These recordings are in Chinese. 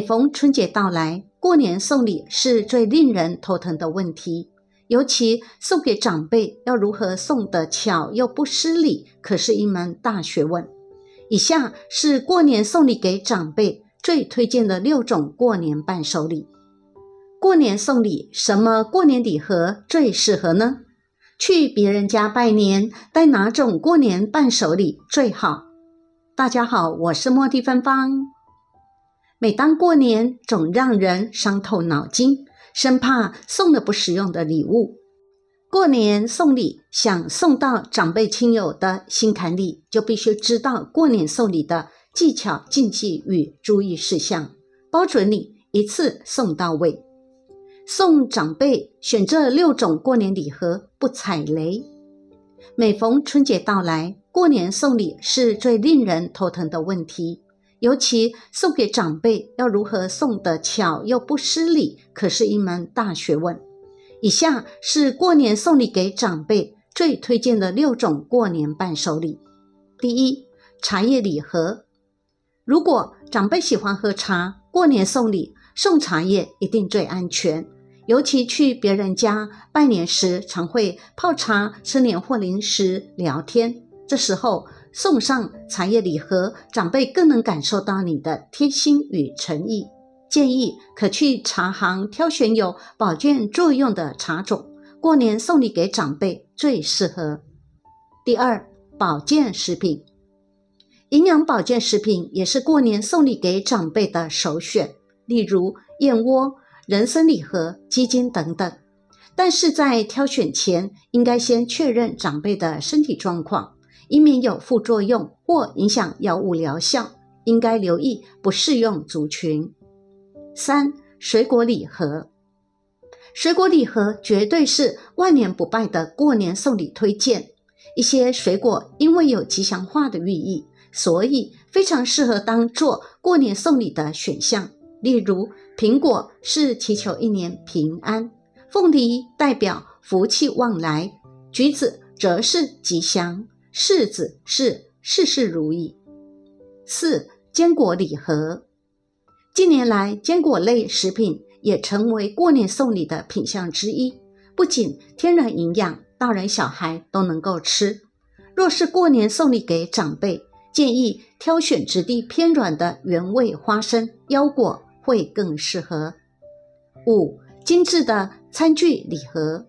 每逢春节到来，过年送礼是最令人头疼的问题。尤其送给长辈要如何送得巧又不失礼，可是一门大学问。以下是过年送礼给长辈最推荐的六种过年伴手礼。过年送礼，什么过年礼盒最适合呢？去别人家拜年，带哪种过年伴手礼最好？大家好，我是莫蒂芬芳。每当过年，总让人伤透脑筋。生怕送了不实用的礼物。过年送礼，想送到长辈亲友的心坎里，就必须知道过年送礼的技巧、禁忌与注意事项，包准你一次送到位。送长辈选这六种过年礼盒，不踩雷。每逢春节到来，过年送礼是最令人头疼的问题。尤其送给长辈要如何送得巧又不失礼，可是一门大学问。以下是过年送礼给长辈最推荐的六种过年伴手礼。第一，茶叶礼盒。如果长辈喜欢喝茶，过年送礼送茶叶一定最安全。尤其去别人家拜年时，常会泡茶、吃年货零食、聊天，这时候。送上茶叶礼盒，长辈更能感受到你的贴心与诚意。建议可去茶行挑选有保健作用的茶种，过年送礼给长辈最适合。第二，保健食品，营养保健食品也是过年送礼给长辈的首选，例如燕窝、人参礼盒、鸡精等等。但是在挑选前，应该先确认长辈的身体状况。以免有副作用或影响药物疗效，应该留意不适用族群。三、水果礼盒，水果礼盒绝对是万年不败的过年送礼推荐。一些水果因为有吉祥话的寓意，所以非常适合当做过年送礼的选项。例如，苹果是祈求一年平安，凤梨代表福气旺来，橘子则是吉祥。柿子是事事如意。四坚果礼盒，近年来坚果类食品也成为过年送礼的品项之一。不仅天然营养，大人小孩都能够吃。若是过年送礼给长辈，建议挑选质地偏软的原味花生、腰果会更适合。五精致的餐具礼盒。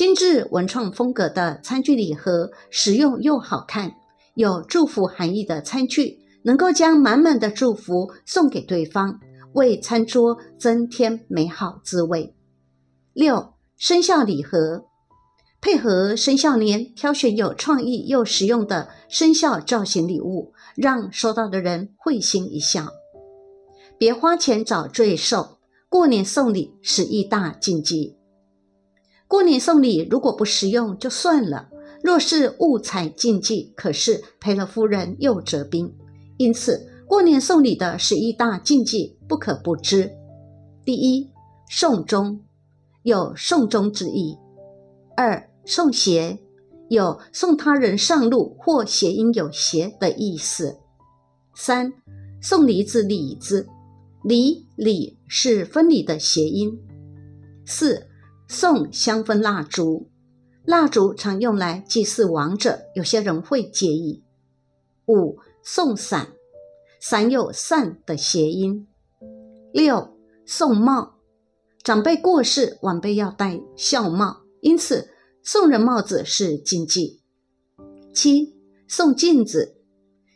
精致文创风格的餐具礼盒，实用又好看，有祝福含义的餐具，能够将满满的祝福送给对方，为餐桌增添美好滋味。六生肖礼盒，配合生肖年，挑选有创意又实用的生肖造型礼物，让收到的人会心一笑。别花钱找罪受，过年送礼是一大禁忌。过年送礼如果不实用就算了，若是误踩禁忌，可是赔了夫人又折兵。因此，过年送礼的十一大禁忌不可不知。第一，送钟有送终之意；二，送鞋有送他人上路或谐音有鞋的意思；三，送梨子李子，梨李是分离的谐音；四。送香氛蜡烛，蜡烛常用来祭祀亡者，有些人会介意。五送伞，伞有散的谐音。六送帽，长辈过世，晚辈要戴孝帽，因此送人帽子是禁忌。七送镜子，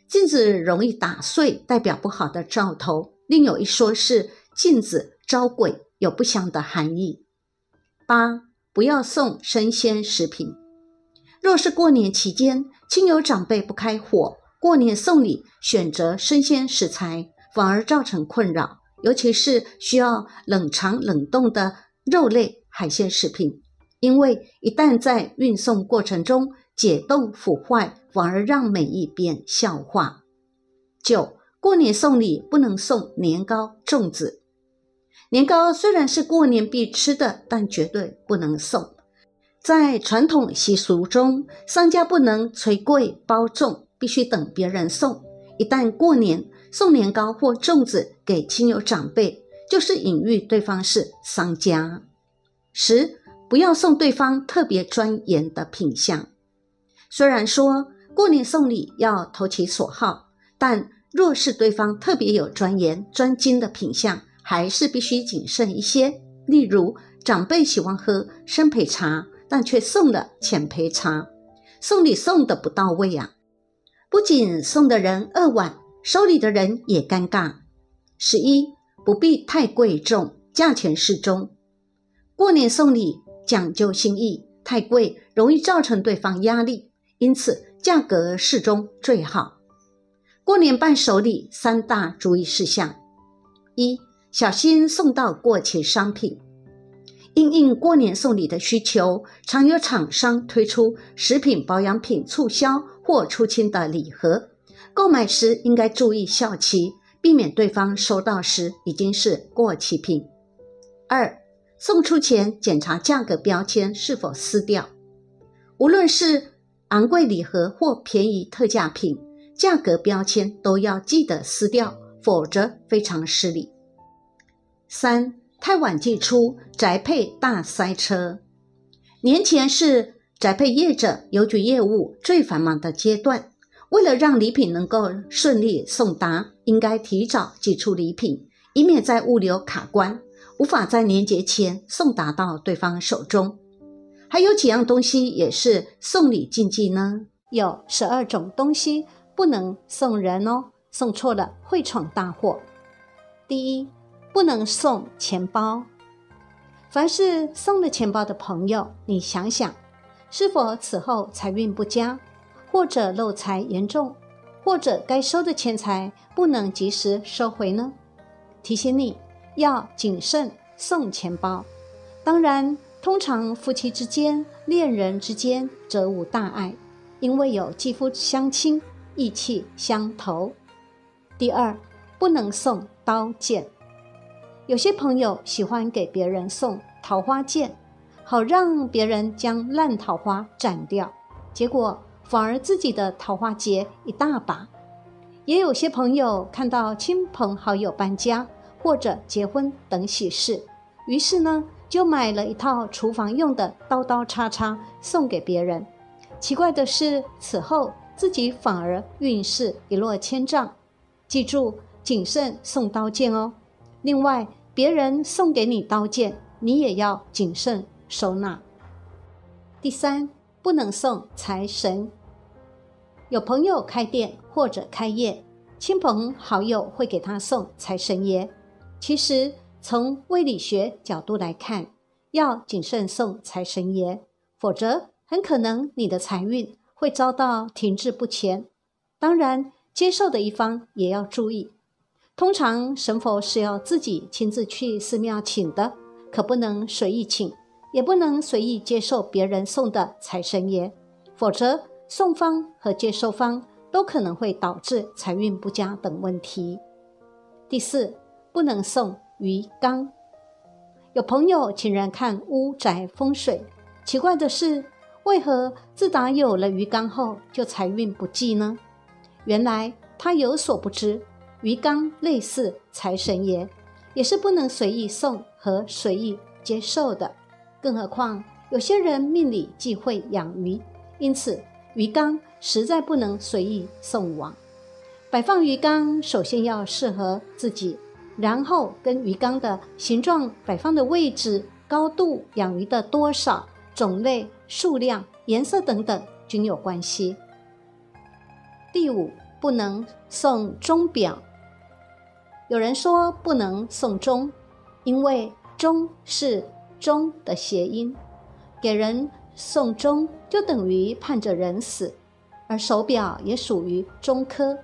镜子容易打碎，代表不好的兆头。另有一说是镜子招鬼，有不祥的含义。八不要送生鲜食品。若是过年期间亲友长辈不开火，过年送礼选择生鲜食材，反而造成困扰。尤其是需要冷藏冷冻的肉类、海鲜食品，因为一旦在运送过程中解冻腐坏，反而让美意变笑话。九过年送礼不能送年糕、粽子。年糕虽然是过年必吃的，但绝对不能送。在传统习俗中，商家不能催贵包重，必须等别人送。一旦过年送年糕或粽子给亲友长辈，就是隐喻对方是商家。十，不要送对方特别钻研的品相。虽然说过年送礼要投其所好，但若是对方特别有钻研、专精的品相，还是必须谨慎一些。例如，长辈喜欢喝生焙茶，但却送了浅焙茶，送礼送的不到位呀。不仅送的人扼腕，收礼的人也尴尬。十一，不必太贵重，价钱适中。过年送礼讲究心意，太贵容易造成对方压力，因此价格适中最好。过年伴手礼三大注意事项：一、小心送到过期商品。因应过年送礼的需求，常有厂商推出食品保养品促销或出清的礼盒，购买时应该注意效期，避免对方收到时已经是过期品。二、送出前检查价格标签是否撕掉，无论是昂贵礼盒或便宜特价品，价格标签都要记得撕掉，否则非常失礼。三。太晚寄出，宅配大塞车。年前是宅配业者邮局业务最繁忙的阶段，为了让礼品能够顺利送达，应该提早寄出礼品，以免在物流卡关，无法在年节前送达到对方手中。还有几样东西也是送礼禁忌呢？有十二种东西不能送人哦，送错了会闯大祸。第一。不能送钱包。凡是送了钱包的朋友，你想想，是否此后财运不佳，或者漏财严重，或者该收的钱财不能及时收回呢？提醒你要谨慎送钱包。当然，通常夫妻之间、恋人之间则无大碍，因为有肌肤相亲、意气相投。第二，不能送刀剑。有些朋友喜欢给别人送桃花剑，好让别人将烂桃花斩掉，结果反而自己的桃花劫一大把。也有些朋友看到亲朋好友搬家或者结婚等喜事，于是呢就买了一套厨房用的刀刀叉叉送给别人。奇怪的是，此后自己反而运势一落千丈。记住，谨慎送刀剑哦。另外，别人送给你刀剑，你也要谨慎收纳。第三，不能送财神。有朋友开店或者开业，亲朋好友会给他送财神爷。其实从胃理学角度来看，要谨慎送财神爷，否则很可能你的财运会遭到停滞不前。当然，接受的一方也要注意。通常神佛是要自己亲自去寺庙请的，可不能随意请，也不能随意接受别人送的财神爷，否则送方和接收方都可能会导致财运不佳等问题。第四，不能送鱼缸。有朋友请人看屋宅风水，奇怪的是，为何自打有了鱼缸后就财运不济呢？原来他有所不知。鱼缸类似财神爷，也是不能随意送和随意接受的。更何况有些人命里忌讳养鱼，因此鱼缸实在不能随意送往。摆放鱼缸首先要适合自己，然后跟鱼缸的形状、摆放的位置、高度、养鱼的多少、种类、数量、颜色等等均有关系。第五，不能送钟表。有人说不能送钟，因为钟是钟的谐音，给人送钟就等于盼着人死。而手表也属于钟科，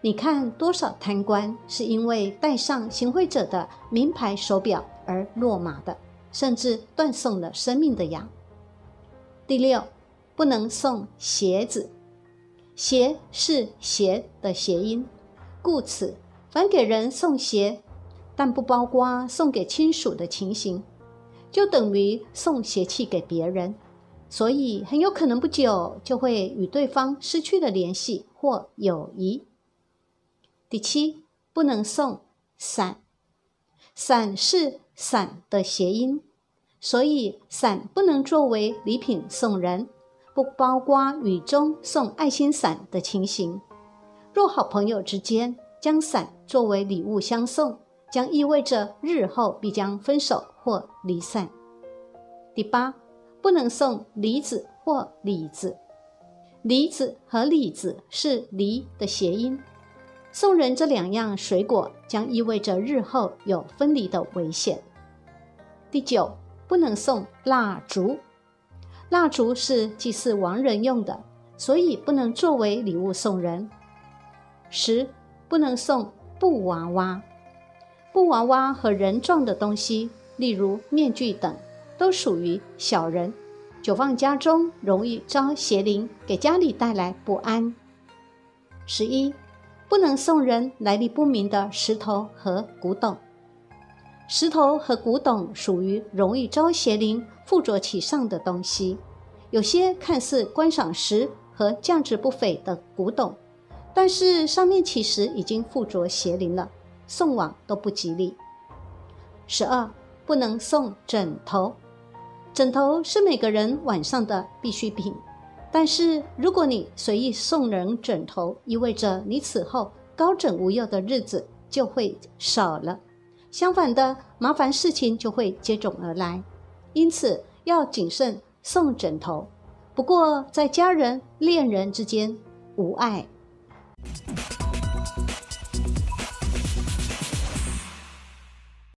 你看多少贪官是因为戴上行贿者的名牌手表而落马的，甚至断送了生命的呀。第六，不能送鞋子，鞋是鞋的谐音，故此。凡给人送鞋，但不包括送给亲属的情形，就等于送邪气给别人，所以很有可能不久就会与对方失去了联系或友谊。第七，不能送伞。伞是伞的谐音，所以伞不能作为礼品送人，不包括雨中送爱心伞的情形。若好朋友之间将伞作为礼物相送，将意味着日后必将分手或离散。第八，不能送梨子或李子。梨子和李子是梨的谐音。送人这两样水果，将意味着日后有分离的危险。第九，不能送蜡烛。蜡烛是祭祀亡人用的，所以不能作为礼物送人。十，不能送布娃娃。布娃娃和人状的东西，例如面具等，都属于小人，久放家中容易招邪灵，给家里带来不安。十一。不能送人来历不明的石头和古董。石头和古董属于容易招邪灵、附着其上的东西。有些看似观赏石和价值不菲的古董，但是上面其实已经附着邪灵了，送往都不吉利。十二，不能送枕头。枕头是每个人晚上的必需品。但是，如果你随意送人枕头，意味着你此后高枕无忧的日子就会少了。相反的，麻烦事情就会接踵而来。因此，要谨慎送枕头。不过，在家人、恋人之间无碍。Thank you.